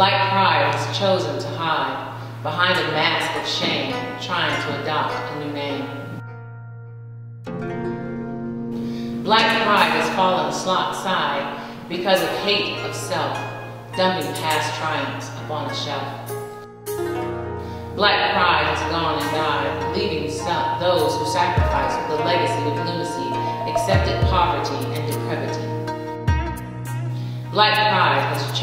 Black pride has chosen to hide behind a mask of shame, trying to adopt a new name. Black pride has fallen aside because of hate of self, dumping past triumphs upon a shelf. Black pride has gone and died, leaving some, those who sacrificed with a legacy of lunacy, accepted poverty and depravity. Black pride has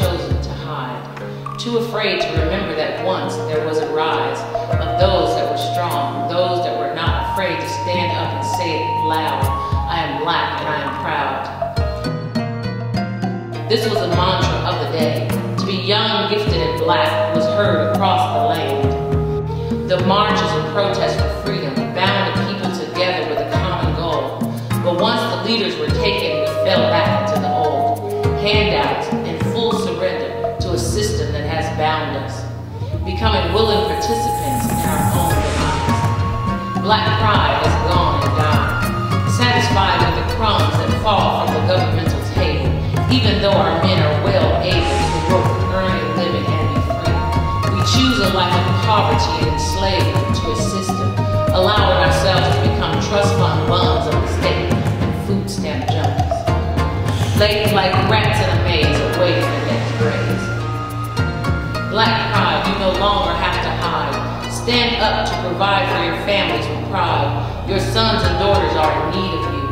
too afraid to remember that once there was a rise of those that were strong, those that were not afraid to stand up and say it loud, I am black and I am proud. This was a mantra of the day. To be young, gifted, and black was heard across the land. The marches and protests for freedom bound the people together with a common goal. But once the leaders were taken, we fell back into the old. Handouts bound us. Becoming willing participants in our own demise. Black pride has gone and died. Satisfied with the crumbs that fall from the governmental table, even though our men are well able to work, earn a living, and be free. We choose a life of poverty and enslavement to a system, allowing ourselves to become trust fund buns of the state and food stamp junkies. Laid like rats Black pride, you no longer have to hide. Stand up to provide for your families with pride. Your sons and daughters are in need of you.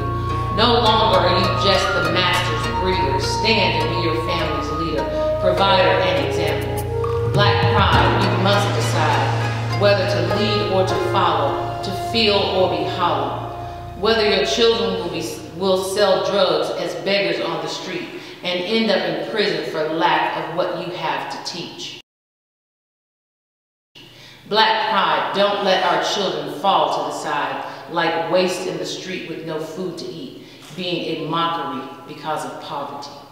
No longer are you just the master's breeder. Stand and be your family's leader, provider, and example. Black pride, you must decide whether to lead or to follow, to feel or be hollow. Whether your children will, be, will sell drugs as beggars on the street and end up in prison for lack of what you have to teach. Black pride, don't let our children fall to the side like waste in the street with no food to eat, being a mockery because of poverty.